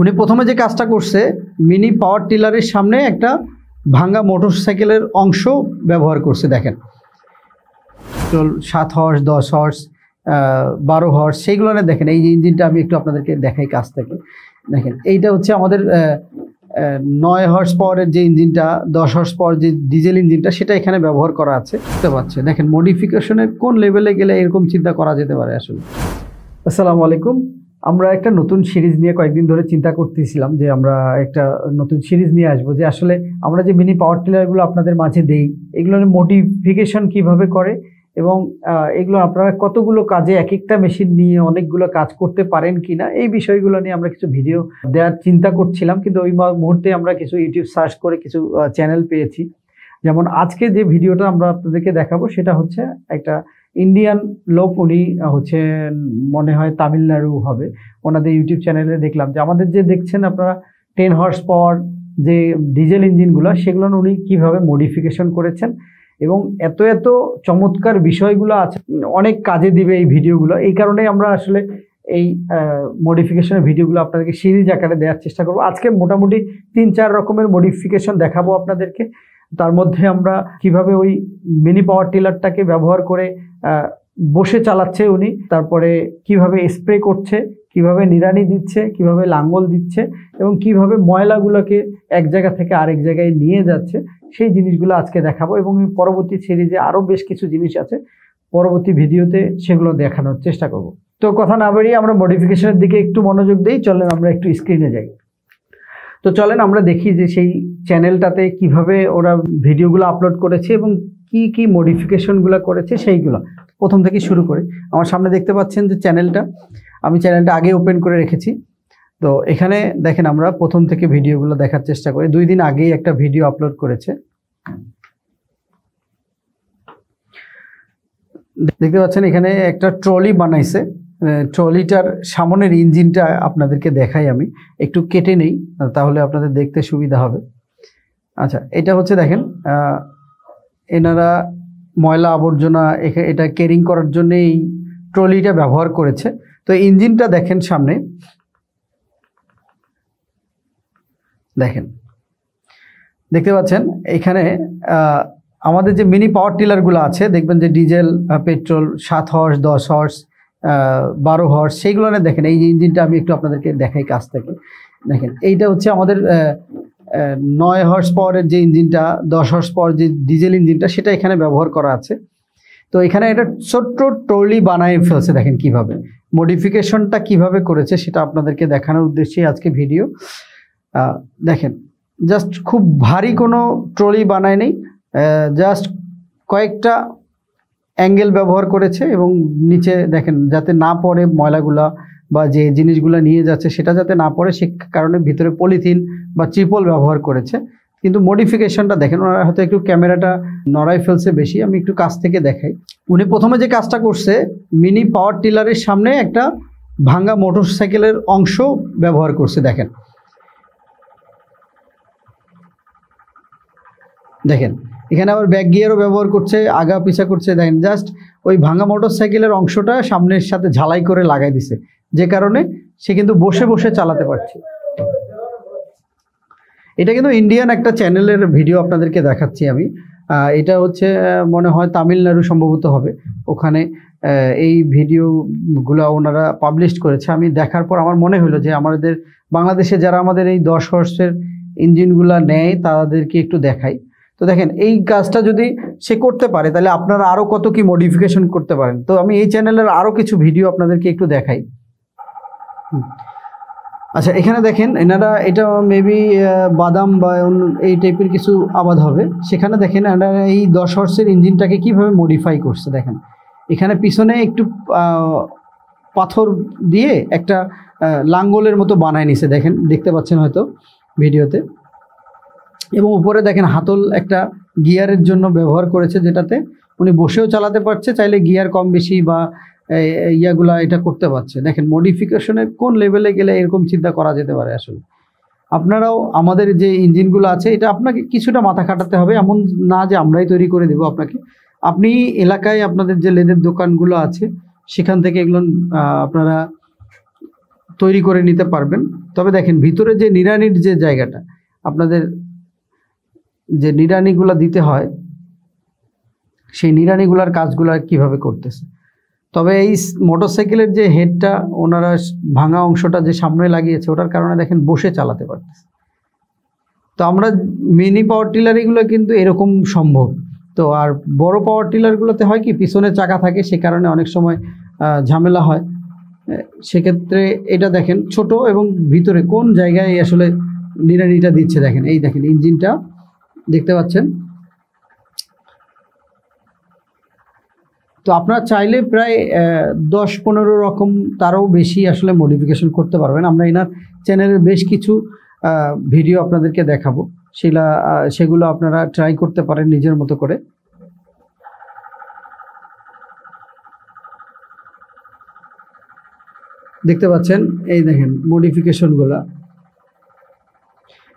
উনি প্রথমে যে কাজটা করছে, মিনি পাওয়ার টিলারের সামনে একটা ভাঙ্গা মোটরসাইকেলের অংশ ব্যবহার করছে, দেখেন। সাত হর্স, দশ হর্স বারো হর্স, সেইগুলো দেখেন, এই যে ইঞ্জিনটা আমি একটু আপনাদেরকে দেখাই কাছ থেকে। দেখেন, এইটা হচ্ছে আমাদের নয় হর্স পাওয়ারের যে ইঞ্জিনটা, দশ হর্স পাওয়ার যে ডিজেল ইঞ্জিনটা, সেটা এখানে ব্যবহার করা আছে। বুঝতে পারছে দেখেন মডিফিকেশনের কোন লেভেলে গেলে এরকম চিন্তা করা যেতে পারে আসলে। আসসালামু আলাইকুম। আমরা একটা নতুন সিরিজ নিয়ে কয়েকদিন ধরে চিন্তা করতেছিলাম যে আমরা একটা নতুন সিরিজ নিয়ে আসব, যে আসলে আমরা যে মিনি পাওয়ার টিলারগুলো আপনাদের মাঝে দেই, এগুলোর মডিফিকেশন কীভাবে করে এবং এগুলো আপনারা কতগুলো কাজে এক একটা মেশিন নিয়ে অনেকগুলো কাজ করতে পারেন কিনা, এই বিষয়গুলো নিয়ে আমরা কিছু ভিডিও দেওয়ার চিন্তা করছিলাম। কিন্তু ওই মুহূর্তে আমরা কিছু ইউটিউব সার্চ করে কিছু চ্যানেল পেয়েছি। যেমন আজকে যে ভিডিওটা আমরা আপনাদেরকে দেখাবো, সেটা হচ্ছে একটা ইন্ডিয়ান লোক উনি হচ্ছে মনে হয় তামিলনাড়ু হবে। ওনাদের ইউটিউব চ্যানেলে দেখলাম যে আমাদের যে দেখছেন আপনারা টেন হর্স পাওয়ার যে ডিজেল ইঞ্জিনগুলো সেগুলো উনি কীভাবে মডিফিকেশন করেছেন এবং এত এত চমৎকার বিষয়গুলো আছে, অনেক কাজে দিবে এই ভিডিওগুলো। এই কারণে আমরা আসলে এই মডিফিকেশনের ভিডিওগুলো আপনাদেরকে সিরিজ আকারে দেওয়ার চেষ্টা করব। আজকে মোটামুটি তিন চার রকমের মডিফিকেশন দেখাবো আপনাদেরকে। তার মধ্যে আমরা কীভাবে ওই মিনি পাওয়ার টিলারটাকে ব্যবহার করে বসে চালাচ্ছে উনি, তারপরে কীভাবে স্প্রে করছে, কীভাবে নিড়ানি দিচ্ছে, কীভাবে লাঙ্গল দিচ্ছে এবং কীভাবে ময়লাগুলোকে এক জায়গা থেকে আরেক জায়গায় নিয়ে যাচ্ছে, সেই জিনিসগুলো আজকে দেখাবো এবং পরবর্তী সিরিজে আরও বেশ কিছু জিনিস আছে। পরবর্তী ভিডিওতে সেগুলো দেখানোর চেষ্টা করব। তো কথা না বাড়িয়ে আমরা মডিফিকেশনের দিকে একটু মনোযোগ দিই, চলেন আমরা একটু স্ক্রিনে যাই। তো চলেন আমরা দেখি যে সেই চ্যানেলটাতে কীভাবে ওরা ভিডিওগুলো আপলোড করেছে এবং কি কি মডিফিকেশনগুলো করেছে সেইগুলো। প্রথম থেকে শুরু করে। আমার সামনে দেখতে পাচ্ছেন যে চ্যানেলটা আমি চ্যানেলটা আগে ওপেন করে রেখেছি। তো এখানে দেখেন আমরা প্রথম থেকে ভিডিওগুলো দেখার চেষ্টা করি। দুই দিন আগেই একটা ভিডিও আপলোড করেছে। দেখতে পাচ্ছেন এখানে একটা ট্রলি বানাইছে। ট্রলিটার সামনের ইঞ্জিনটা আপনাদেরকে দেখাই আমি। একটু কেটে নেই, তাহলে আপনাদের দেখতে সুবিধা হবে। আচ্ছা এটা হচ্ছে দেখেন এনারা ময়লা আবর্জনা এটা কেরিং করার জন্য এই ট্রলিটা ব্যবহার করেছে। তো ইঞ্জিনটা দেখেন সামনে। দেখেন, দেখতে পাচ্ছেন, এখানে আমাদের যে মিনি পাওয়ার টিলারগুলো আছে, দেখবেন যে ডিজেল পেট্রোল সাত হর্স দশ হর্স বারো হর্স সেইগুলো না দেখেন, এই যে ইঞ্জিনটা আমি একটু আপনাদেরকে দেখাই কাছ থেকে। দেখেন, এইটা হচ্ছে আমাদের নয় হর্স পাওয়ারের যে ইঞ্জিনটা, দশ হর্স পাওয়ার যে ডিজেল ইঞ্জিনটা, সেটা এখানে ব্যবহার করা আছে। তো এখানে একটা ছোট্ট ট্রলি বানায় ফেলছে, দেখেন কীভাবে। মডিফিকেশনটা কীভাবে করেছে, সেটা আপনাদেরকে দেখানোর উদ্দেশ্যে আজকে ভিডিও। দেখেন জাস্ট খুব ভারী কোনো ট্রলি বানায় নেই। জাস্ট কয়েকটা অ্যাঙ্গেল ব্যবহার করেছে এবং নিচে দেখেন যাতে না পড়ে ময়লাগুলা বা যে জিনিসগুলো নিয়ে যাচ্ছে সেটা যাতে না পড়ে, সে কারণে ভিতরে পলিথিন বা চিপল ব্যবহার করেছে। কিন্তু মডিফিকেশনটা দেখেন, ওনারা হয়তো একটু ক্যামেরাটা নড়াই ফেলছে বেশি, আমি একটু কাছ থেকে দেখাই। উনি প্রথমে যে কাজটা করছে মিনি পাওয়ার টিলারের সামনে একটা ভাঙ্গা মোটরসাইকেলের অংশ ব্যবহার করছে, দেখেন। দেখেন এখানে আবার ব্যাক গিয়ারও ব্যবহার করছে, আগা পিছা করছে, দেখেন জাস্ট ওই ভাঙা মোটর সাইকেলের অংশটা সামনের সাথে ঝালাই করে লাগাই দিছে। যে কারণে সে কিন্তু বসে বসে চালাতে পারছে। এটা কিন্তু ইন্ডিয়ান একটা চ্যানেলের ভিডিও আপনাদেরকে দেখাচ্ছি আমি। এটা হচ্ছে মনে হয় তামিলনাড়ু সম্ভবত হবে। ওখানে এই ভিডিওগুলো ওনারা পাবলিশ করেছে। আমি দেখার পর আমার মনে হলো যে আমাদের বাংলাদেশে যারা আমাদের এই দশ হর্সের ইঞ্জিনগুলো নেয়, তাদেরকে একটু দেখাই। তো দেখেন, এই কাজটা যদি সে করতে পারে, তাহলে আপনারা আরও কত কি মডিফিকেশন করতে পারেন? তো আমি এই চ্যানেলের আরও কিছু ভিডিও আপনাদেরকে একটু দেখাই। আচ্ছা এখানে দেখেন, এনারা এটা মেবি বাদাম বা এই টাইপের কিছু আবাদ হবে। সেখানে দেখেন, এনারা এই দশ হর্সের ইঞ্জিনটাকে কীভাবে মডিফাই করছে, দেখেন। এখানে পিছনে একটু পাথর দিয়ে একটা লাঙ্গলের মতো বানায় নিছে, দেখেন, দেখতে পাচ্ছেন হয়তো ভিডিওতে। এবং উপরে দেখেন হাতল একটা গিয়ারের জন্য ব্যবহার করেছে যেটাতে উনি বসেও চালাতে পারছে, চাইলে গিয়ার কম বেশি বা ইয়াগুলা এটা করতে পারছে। দেখেন মডিফিকেশনের কোন লেভেলে গেলে এরকম চিন্তা করা যেতে পারে আসলে। আপনারাও আমাদের যে ইঞ্জিনগুলো আছে, এটা আপনাকে কিছুটা মাথা খাটাতে হবে, এমন না যে আমরাই তৈরি করে দেবো আপনাকে। আপনি এলাকায় আপনাদের যে লেদের দোকানগুলো আছে, সেখান থেকে এগুলো আপনারা তৈরি করে নিতে পারবেন। তবে দেখেন ভিতরে যে নিরানির যে জায়গাটা, আপনাদের যে নিড়ানিগুলো দিতে হয়, সেই নিড়ানিগুলার কাজগুলো কীভাবে করতেছে? তবে এই মোটরসাইকেলের যে হেডটা, ওনারা ভাঙা অংশটা যে সামনে লাগিয়েছে, ওটার কারণে দেখেন বসে চালাতে পারতেছে। তো আমরা মিনি পাওয়ার টিলারিগুলো কিন্তু এরকম সম্ভব। তো আর বড় পাওয়ার টিলারগুলোতে হয় কি, পিছনে চাকা থাকে, সে কারণে অনেক সময় ঝামেলা হয়। সেক্ষেত্রে এটা দেখেন ছোট এবং ভিতরে কোন জায়গায় আসলে নিড়ানিটা দিচ্ছে দেখেন। এই দেখেন ইঞ্জিনটা দেখতে পাচ্ছেন। তো আপনারা চাইলে প্রায় দশ পনেরো রকম তারও বেশি আসলে মডিফিকেশন করতে পারবেন। আমরা এনার চ্যানেলের বেশ কিছু ভিডিও আপনাদেরকে দেখাবো। সেগুলা সেগুলো আপনারা ট্রাই করতে পারেন নিজের মতো করে। দেখতে পাচ্ছেন, এই দেখেন মডিফিকেশনগুলা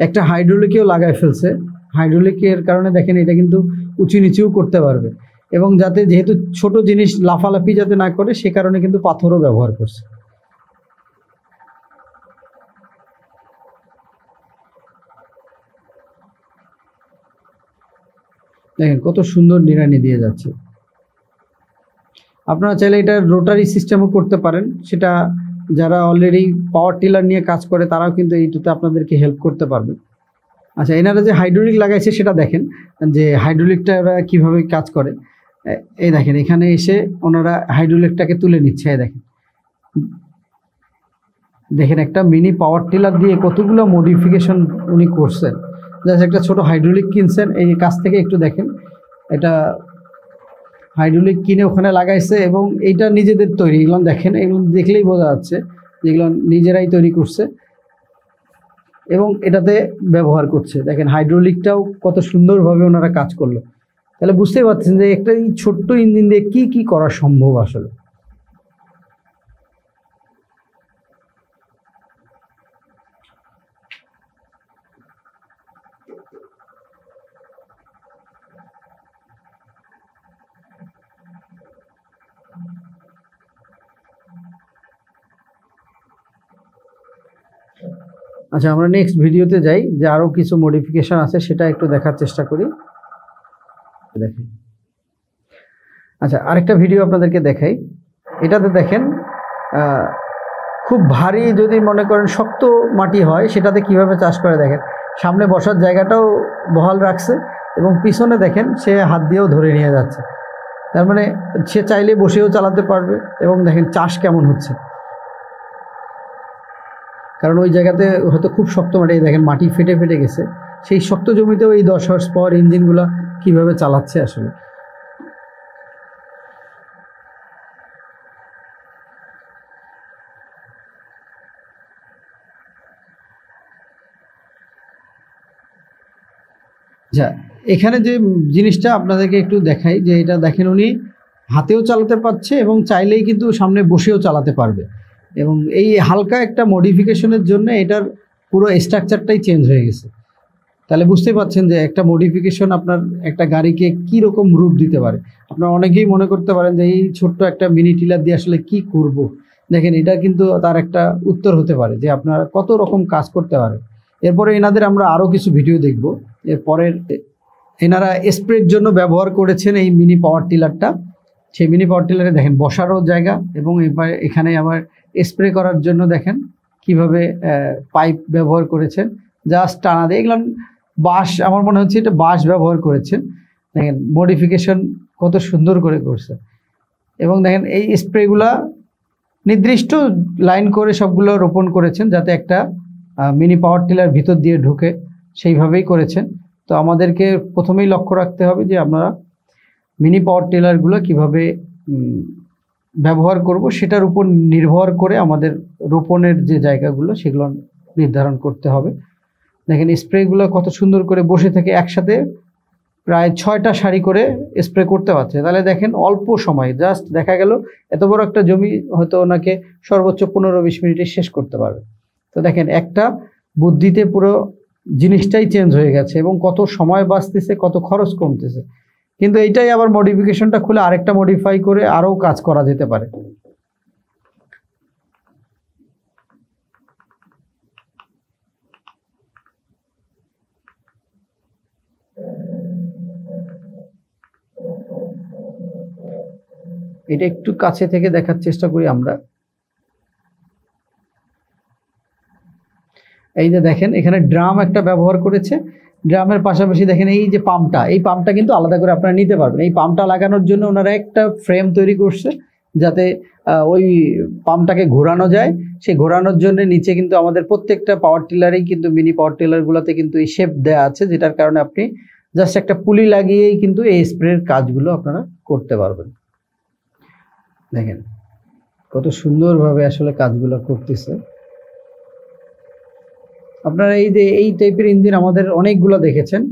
একটা হাইড্রোলিকেও লাগায় ফেলছে। হাইড্রোলিকের কারণে দেখেন এটা কিন্তু উঁচু নিচুও করতে পারবে। এবং যাতে যেহেতু ছোট জিনিস লাফালাফি যাতে না করে, সে কারণে কিন্তু পাথরও ব্যবহার করছে। দেখেন কত সুন্দর নিড়ানি দিয়ে যাচ্ছে। আপনারা চাইলে এটা রোটারি সিস্টেমও করতে পারেন। সেটা যারা অলরেডি পাওয়ার টিলার নিয়ে কাজ করে, তারাও কিন্তু এইটাতে আপনাদেরকে হেল্প করতে পারবে। আচ্ছা এনারা যে হাইড্রোলিক লাগাইছে সেটা দেখেন, যে হাইড্রোলিকটা ওরা কীভাবে কাজ করে। এই দেখেন, এখানে এসে ওনারা হাইড্রোলিকটাকে তুলে নিচ্ছে, এই দেখেন। দেখেন, একটা মিনি পাওয়ার টিলার দিয়ে কতগুলো মডিফিকেশন উনি করছেন। জাস্ট একটা ছোট হাইড্রোলিক কিনছেন, এই কাছ থেকে একটু দেখেন। এটা হাইড্রোলিক কিনে ওখানে লাগাইছে এবং এইটা নিজেদের তৈরি। এগুলো দেখেন, এগুলো দেখলেই বোঝা যাচ্ছে যেগুলো নিজেরাই তৈরি করছে। এবং এটাতে ব্যবহার করছে। দেখেন হাইড্রোলিকটাও কত সুন্দরভাবে ওনারা কাজ করল। তাহলে বুঝতেই পারছেন যে একটা এই ছোট্ট ইঞ্জিন দিয়ে কী কী করা সম্ভব আসলে। আচ্ছা আমরা নেক্সট ভিডিওতে যাই, যে আরও কিছু মডিফিকেশন আছে, সেটা একটু দেখার চেষ্টা করি। দেখেন আচ্ছা আরেকটা ভিডিও আপনাদেরকে দেখাই। এটাতে দেখেন খুব ভারী যদি মনে করেন শক্ত মাটি হয়, সেটাতে কীভাবে চাষ করে দেখেন। সামনে বসার জায়গাটাও বহাল রাখছে এবং পিছনে দেখেন, সে হাত দিয়েও ধরে নিয়ে যাচ্ছে। তার মানে সে চাইলে বসেও চালাতে পারবে এবং দেখেন চাষ কেমন হচ্ছে। কারণ ওই জায়গাতে হয়তো খুব শক্ত মাটি দেখেন মাটি ফেটে ফেটে গেছে। সেই শক্ত জমিতেও এই দশ হর্স পাওয়ার ইঞ্জিনগুলো কীভাবে চালাচ্ছে আসলে? আচ্ছা এখানে যে জিনিসটা আপনাদেরকে একটু দেখাই, যে এটা দেখেন উনি হাতেও চালাতে পারছে এবং চাইলেই কিন্তু সামনে বসেও চালাতে পারবে। এবং এই হালকা একটা মডিফিকেশনের জন্য এটার পুরো স্ট্রাকচারটাই চেঞ্জ হয়ে গেছে। তাহলে বুঝতে পারছেন যে একটা মডিফিকেশন আপনার একটা গাড়িকে কি রকম রূপ দিতে পারে। আপনারা অনেকেই মনে করতে পারেন যে এই ছোট্ট একটা মিনি টিলার দিয়ে আসলে কি করব? দেখেন, এটা কিন্তু তার একটা উত্তর হতে পারে যে আপনারা কত রকম কাজ করতে পারে। এরপরে এনাদের আমরা আরও কিছু ভিডিও দেখব। এরপরের এনারা স্প্রের জন্য ব্যবহার করেছেন এই মিনি পাওয়ার টিলারটা সেই মিনি পাওয়ার টিলারে দেখেন বসারও জায়গা এবং এখানে আবার স্প্রে করার জন্য দেখেন কীভাবে পাইপ ব্যবহার করেছেন। জাস্ট টানা দিয়ে এগুলো বাঁশ, আমার মনে হচ্ছে এটা বাঁশ ব্যবহার করেছেন। দেখেন মডিফিকেশন কত সুন্দর করে করছে। এবং দেখেন, এই স্প্রেগুলা নির্দিষ্ট লাইন করে সবগুলো রোপণ করেছেন যাতে একটা মিনি পাওয়ার টিলার ভিতর দিয়ে ঢুকে সেইভাবেই করেছেন। তো আমাদেরকে প্রথমেই লক্ষ্য রাখতে হবে যে আপনারা মিনি পাওয়ার টিলারগুলো কীভাবে ব্যবহার করব, সেটার উপর নির্ভর করে আমাদের রোপণের যে জায়গাগুলো, সেগুলো নির্ধারণ করতে হবে। দেখেন, স্প্রেগুলো কত সুন্দর করে বসে থেকে একসাথে প্রায় ছয়টা শাড়ি করে স্প্রে করতে পারছে। তাহলে দেখেন, অল্প সময়, জাস্ট দেখা গেল, এত বড় একটা জমি হয়তো ওনাকে সর্বোচ্চ পনেরো বিশ মিনিটে শেষ করতে পারবে। তো দেখেন, একটা বুদ্ধিতে পুরো জিনিসটাই চেঞ্জ হয়ে গেছে এবং কত সময় বাঁচতেছে, কত খরচ কমতেছে। কিন্তু এইটাই আবার মডিফিকেশনটা খুলে আরেকটা মডিফাই করে আরও কাজ করা যেতে পারে। এটা একটু কাছে থেকে দেখার চেষ্টা করি আমরা। এই যে দেখেন, এখানে ড্রাম একটা ব্যবহার করেছে। ড্রামের পাশাপাশি দেখেন এই যে পাম্পটা, এই পাম্পটা কিন্তু আলাদা করে আপনারা নিতে পারবেন। এই পাম্পটা লাগানোর জন্য ওনারা একটা ফ্রেম তৈরি করছে, যাতে ওই পাম্পটাকে ঘোরানো যায়। সেই ঘোরানোর জন্য নিচে কিন্তু আমাদের প্রত্যেকটা পাওয়ার টিলারেই কিন্তু মিনি পাওয়ার টিলারগুলোতে কিন্তু এই শেপ দেওয়া আছে, যেটার কারণে আপনি জাস্ট একটা পুলি লাগিয়েই কিন্তু এই স্প্রের কাজগুলো আপনারা করতে পারবেন। দেখেন, কত সুন্দরভাবে আসলে কাজগুলো করতেছে। আপনারা এই যে, এই টাইপের ইঞ্জিন আমাদের অনেকগুলো দেখেছেন।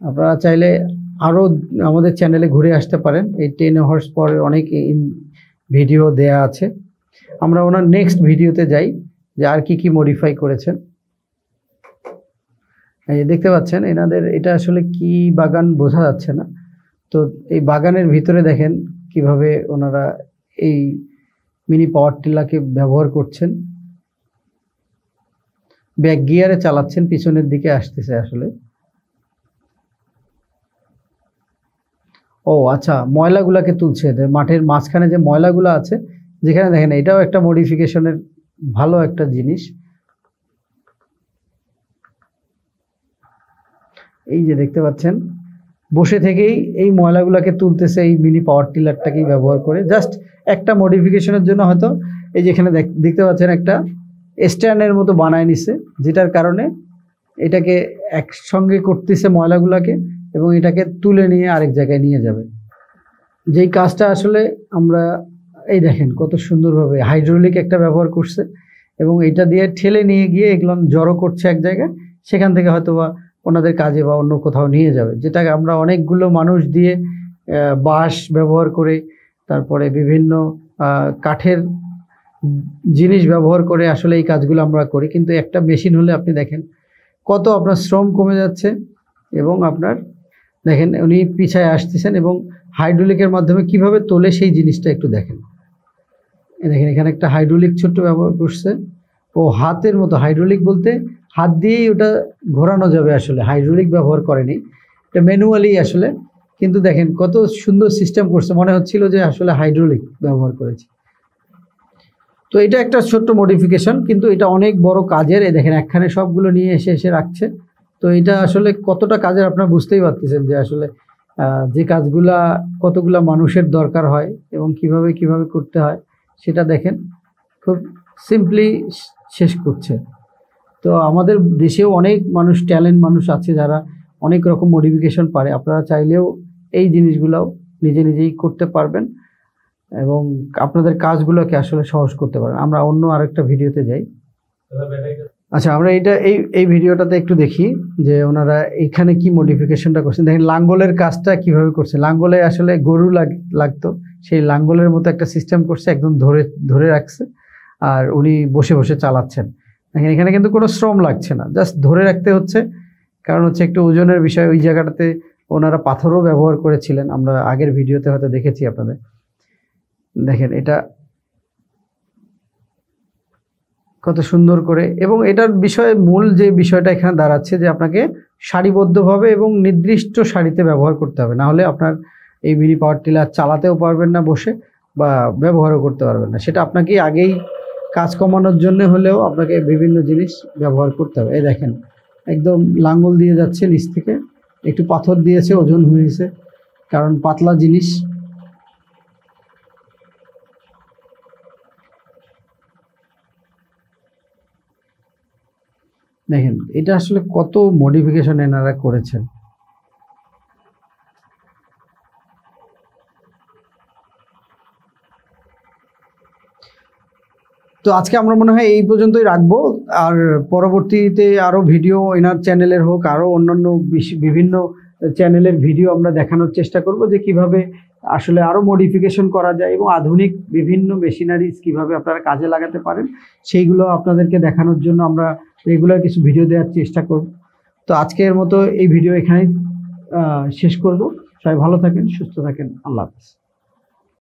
আপনারা চাইলে আরও আমাদের চ্যানেলে ঘুরে আসতে পারেন। এই টেন হর্স পরের অনেক ভিডিও দেয়া আছে। আমরা ওনার নেক্সট ভিডিওতে যাই, যে আর কি কি মডিফাই করেছেন। এই দেখতে পাচ্ছেন, এনাদের এটা আসলে কি বাগান বোঝা যাচ্ছে না। তো এই বাগানের ভিতরে দেখেন কীভাবে ওনারা এই মিনি পাওয়ার টিলাকে ব্যবহার করছেন। ব্যাক গিয়ারে চালাচ্ছেন, পিছনের দিকে আসতেছে আসলে। ও আচ্ছা ময়লাগুলাকে তুলছে। মাঠের মাঝখানে যে ময়লাগুলো আছে, যেখানে দেখেন, এটাও একটা মডিফিকেশনের ভালো একটা জিনিস। এই যে দেখতে পাচ্ছেন, বসে থেকেই এই ময়লাগুলোকে তুলতেছে এই মিনি পাওয়ার টিলারটাকেই ব্যবহার করে। জাস্ট একটা মডিফিকেশনের জন্য হয়তো, এই যেখানে দেখ- দেখতে পাচ্ছেন একটা স্ট্যান্ডের মতো বানায় নিছে, যেটার কারণে এটাকে একসঙ্গে করতেছে ময়লাগুলোকে এবং এটাকে তুলে নিয়ে আরেক জায়গায় নিয়ে যাবে। যেই কাজটা আসলে আমরা, এই দেখেন কত সুন্দরভাবে হাইড্রোলিক একটা ব্যবহার করছে এবং এটা দিয়ে ঠেলে নিয়ে গিয়ে এগুলো জড়ো করছে এক জায়গায়, সেখান থেকে হয়তো বা ওনাদের কাজে বা অন্য কোথাও নিয়ে যাবে। যেটাকে আমরা অনেকগুলো মানুষ দিয়ে বাঁশ ব্যবহার করে, তারপরে বিভিন্ন কাঠের জিনিস ব্যবহার করে আসলে এই কাজগুলো আমরা করি, কিন্তু একটা মেশিন হলে আপনি দেখেন কত আপনার শ্রম কমে যাচ্ছে এবং আপনার দেখেন উনি পিছায় আসতেছেন এবং হাইড্রোলিকের মাধ্যমে কীভাবে তোলে সেই জিনিসটা একটু দেখেন। দেখেন এখানে একটা হাইড্রোলিক ছোট্ট ব্যবহার করছে। ও হাতের মতো হাইড্রোলিক বলতে হাত দিয়েই ওটা ঘোরানো যাবে আসলে হাইড্রোলিক ব্যবহার করেনি। এটা ম্যানুয়ালি আসলে, কিন্তু দেখেন কত সুন্দর সিস্টেম করছে। মনে হচ্ছিল যে আসলে হাইড্রোলিক ব্যবহার করেছে। তো এটা একটা ছোট্ট মডিফিকেশন কিন্তু এটা অনেক বড় কাজের। দেখেন, একখানে সবগুলো নিয়ে এসে এসে রাখছে। তো এটা আসলে কতটা কাজের আপনারা বুঝতেই পারতেছেন যে আসলে যে কাজগুলা, কতগুলা মানুষের দরকার হয় এবং কীভাবে কীভাবে করতে হয়, সেটা দেখেন। খুব সিম্পলি শেষ করছে। তো আমাদের দেশেও অনেক মানুষ ট্যালেন্ট মানুষ আছে যারা অনেক রকম মডিফিকেশন পারে। আপনারা চাইলেও এই জিনিসগুলোও নিজে নিজেই করতে পারবেন। এবং আপনাদের কাজগুলোকে আসলে সহজ করতে পারেন। আমরা অন্য আরেকটা ভিডিওতে যাই। আচ্ছা আমরা এটা এই এই ভিডিওটাতে একটু দেখি যে ওনারা এখানে কি মডিফিকেশনটা করছেন। দেখেন, লাঙ্গলের কাজটা কীভাবে করছে? লাঙ্গলে আসলে গরু লাগ- লাগতো। সেই লাঙ্গলের মতো একটা সিস্টেম করছে, একদম ধরে ধরে রাখছে। আর উনি বসে বসে চালাচ্ছেন। দেখেন, এখানে কিন্তু কোনো শ্রম লাগছে না। জাস্ট ধরে রাখতে হচ্ছে। কারণ হচ্ছে একটু ওজনের বিষয়, ওই জায়গাটাতে ওনারা পাথরও ব্যবহার করেছিলেন। আমরা আগের ভিডিওতে হয়তো দেখেছি আপনাদের। দেখেন, এটা কত সুন্দর করে, এবং এটার বিষয়ে মূল যে বিষয়টা এখানে দাঁড়াচ্ছে, যে আপনাকে সারিবদ্ধভাবে এবং নির্দিষ্ট সারিতে ব্যবহার করতে হবে। না হলে আপনার এই মিনি পাওয়ার টিলার চালাতেও পারবেন না বসে, বা ব্যবহারও করতে পারবেন না। সেটা আপনাকে আগেই কাজ কমানোর জন্য হলেও আপনাকে বিভিন্ন জিনিস ব্যবহার করতে হবে। এই দেখেন, একদম লাঙ্গল দিয়ে যাচ্ছে নিচ থেকে। একটু পাথর দিয়েছে, ওজন হয়েছে। কারণ পাতলা জিনিস দেখেন, এটা আসলে কত মডিফিকেশন এনারা করেছেন। তো আজকে আমরা মনে হয় এই পর্যন্তই রাখব। আর পরবর্তীতে আরও ভিডিও এনার চ্যানেলের হোক আরও অন্যান্য বিভিন্ন চ্যানেলের ভিডিও আমরা দেখানোর চেষ্টা করব যে কীভাবে আসলে আরও মডিফিকেশন করা যায় এবং আধুনিক বিভিন্ন মেশিনারিজ কীভাবে আপনারা কাজে লাগাতে পারেন, সেইগুলো আপনাদেরকে দেখানোর জন্য আমরা রেগুলার কিছু ভিডিও দেওয়ার চেষ্টা করব। তো আজকের মতো এই ভিডিও এখানেই শেষ করব। সবাই ভালো থাকেন, সুস্থ থাকেন। আল্লাহ হাফিজ।